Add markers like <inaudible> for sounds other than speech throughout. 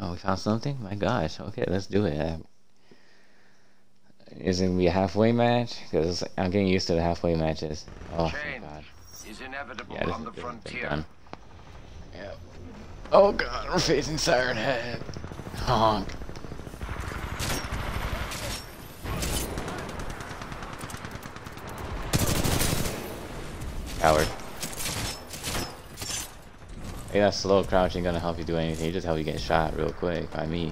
Oh, we found something? My gosh. Okay, let's do it. Uh, it gonna be a halfway match? Because I'm getting used to the halfway matches. Oh my god. Is inevitable Yeah, this on is the this has been frontier. done. Yeah. Oh god, we're facing Siren Head. Honk. Coward. Hey, that slow crouch ain't gonna help you do anything. It just help you get shot real quick by me.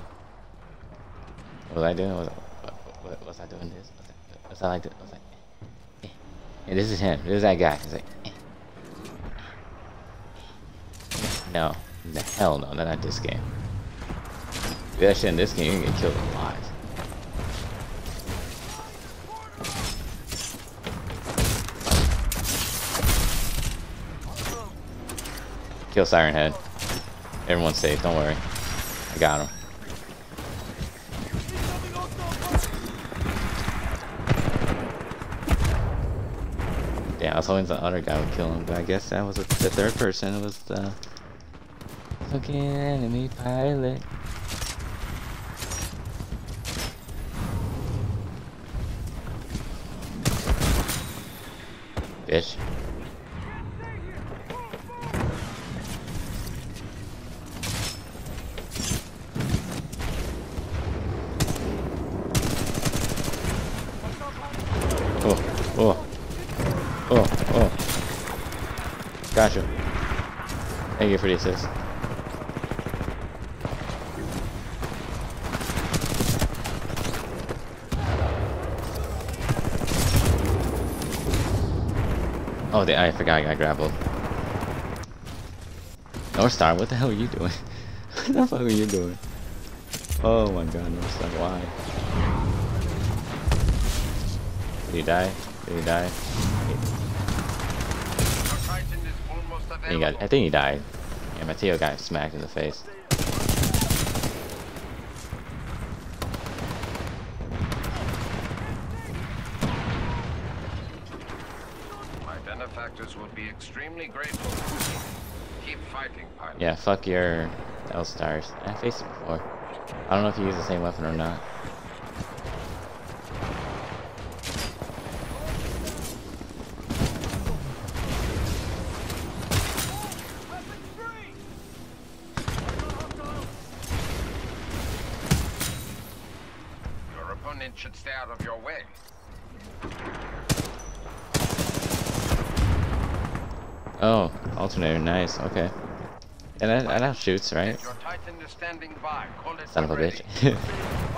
What was I doing? What, was I doing this? Was I, like this? Was I, eh. Yeah, this is him. This is that guy. He's like, eh. No. The hell no, not this game. That shit in this game, you're gonna get killed a lot. Kill Siren Head. Everyone's safe, don't worry. I got him. Yeah, I was hoping the other guy would kill him, but I guess that was the third person. It was the fucking enemy pilot. Bitch. Oh, oh, oh, oh. Gotcha. Thank you for the assist. Oh, the, I forgot I got grappled. Northstar, what the hell are you doing? <laughs> what the fuck are you doing? Oh my god, Northstar, why? Did he die? Did he die? Your Titan is almost I think he, got, I think he died. Yeah, Mateo got smacked in the face. My benefactors will be extremely grateful. Keep fighting, pilot. Yeah, fuck your L-Stars. I faced it before. I don't know if you use the same weapon or not. Opponent should stay out of your way. Oh, alternator, nice, okay. And that, that shoots, right? Your Titan is standing by. Call it Son of a bitch. <laughs>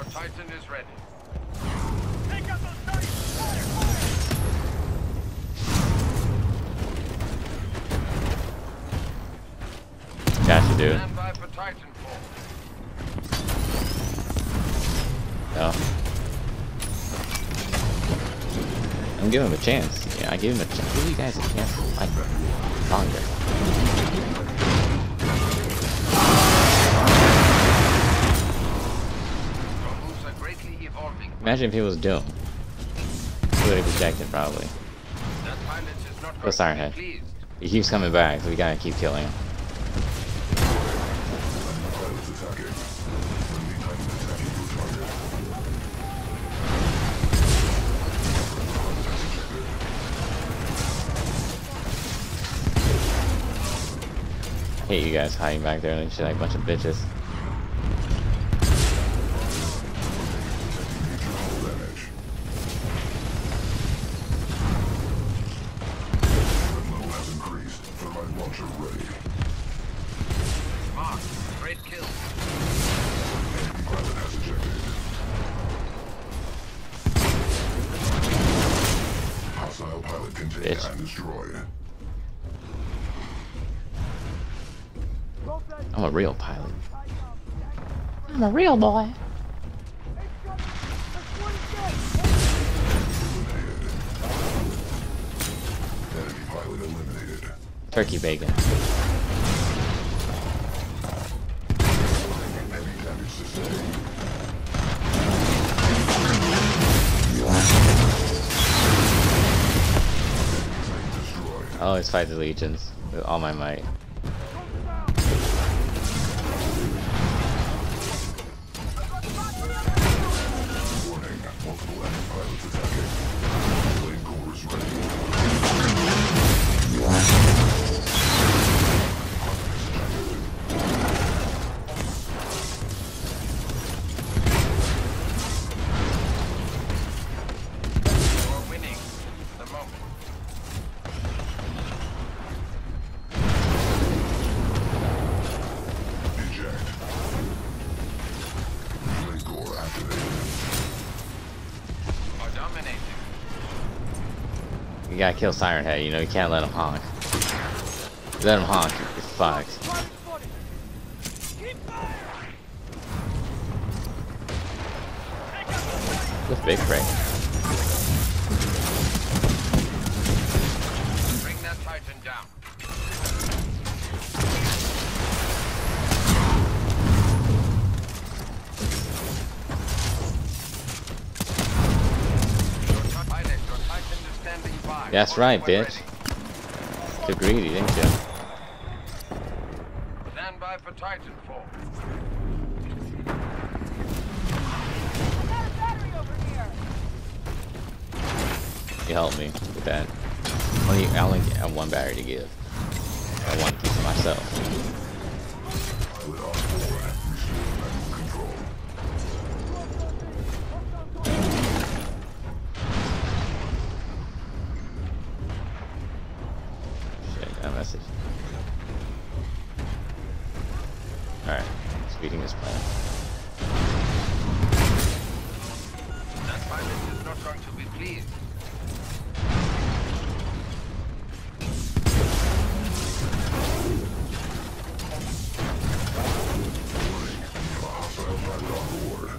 Your Titan is ready. Gotcha, dude. Stand by for Titanfall. No. I'm giving him a chance. Yeah, I give him a chance. Give you guys a chance to fight longer. Imagine if he was Doom. He would have ejected probably. Go Siren Head. He keeps coming back, so we gotta keep killing him. Hate you guys hiding back there and shit like a bunch of bitches. I'm a real pilot. I'm a real boy. Turkey bacon. Always fight the legions with all my might. Gotta kill Siren Head, you know, you can't let him honk. Let him honk, you're fucked. With big break. That's right, bitch. Too greedy, didn't you? Stand by for Titanfall. You help me with that. Only, I only have one battery to give. I want to keep for myself. This plan. That pilot is not going to be pleased. Hostile pilot on board.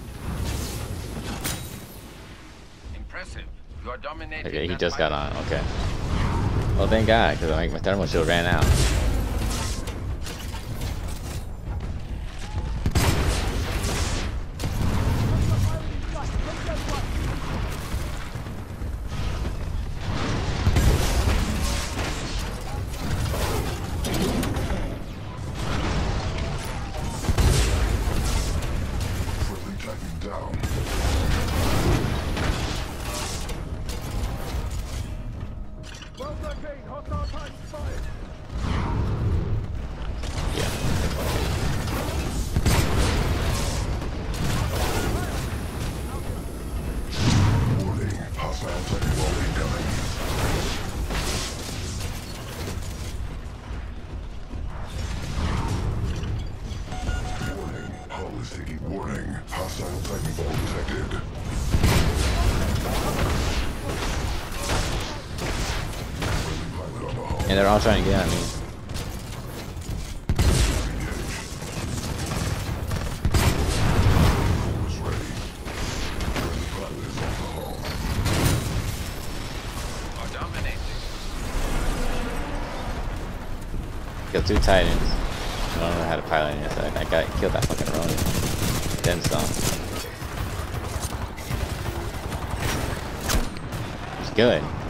Impressive. You are dominating. Okay, he just got on, okay. Well, thank God, because I think my thermal shield ran out. Down. They're all trying to get at me. Two titans. I don't know how to pilot any. I got killed that fucking Ronin. Then. It's good.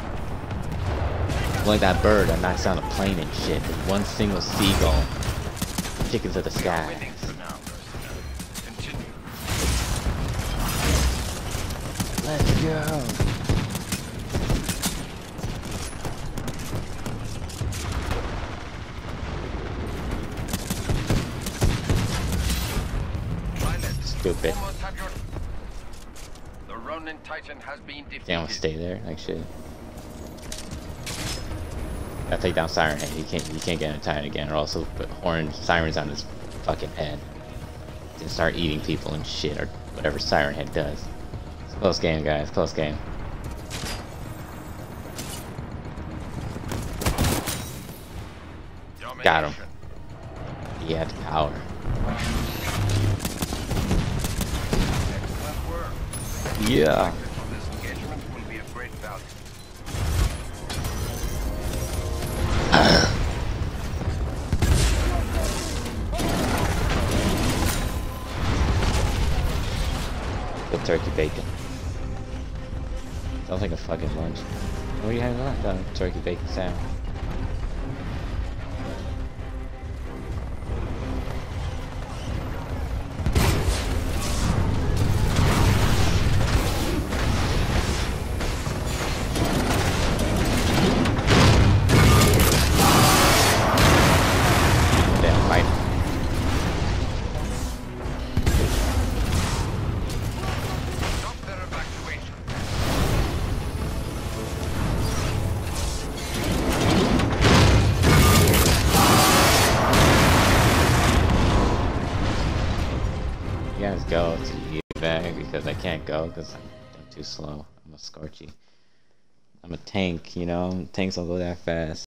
Like that bird that knocks down a plane and shit. With one single seagull. Chickens of the sky. Winning for now. Continue. Let's go. Pilot. Stupid. Almost. The Ronin Titan has been defeated. Damn, stay there like shit. Gotta take down Siren Head. He can't. He can't get in a titan again, or else he'll put horn sirens on his fucking head and start eating people and shit, or whatever Siren Head does. It's a close game, guys. Close game. Got him. He had power. Yeah. Turkey bacon. Sounds like a fucking lunch. What are you having? Uh, turkey bacon sandwich. Can't go because I'm, I'm too slow. I'm a Scorchy. I'm a tank, you know? Tanks don't go that fast.